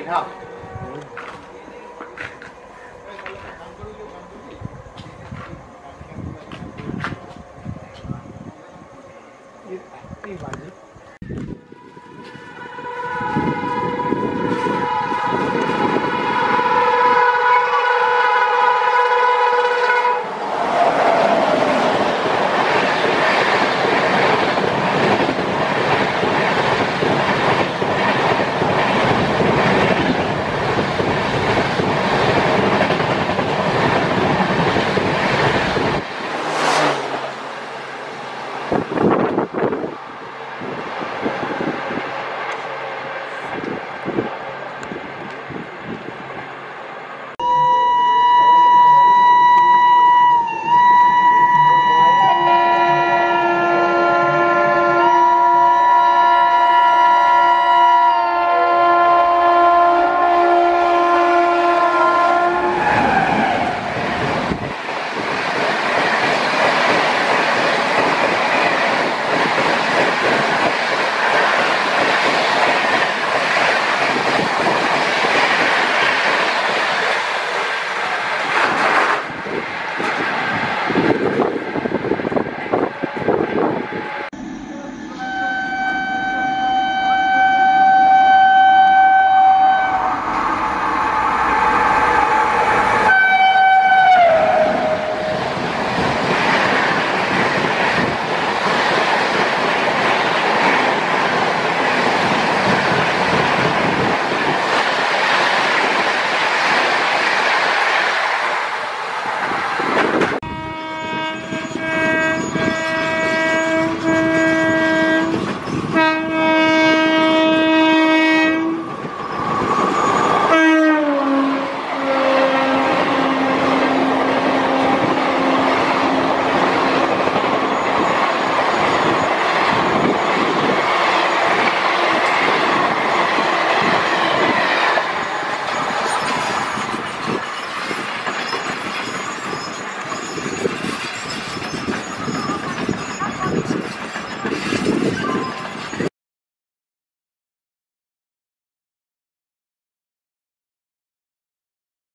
it up. You.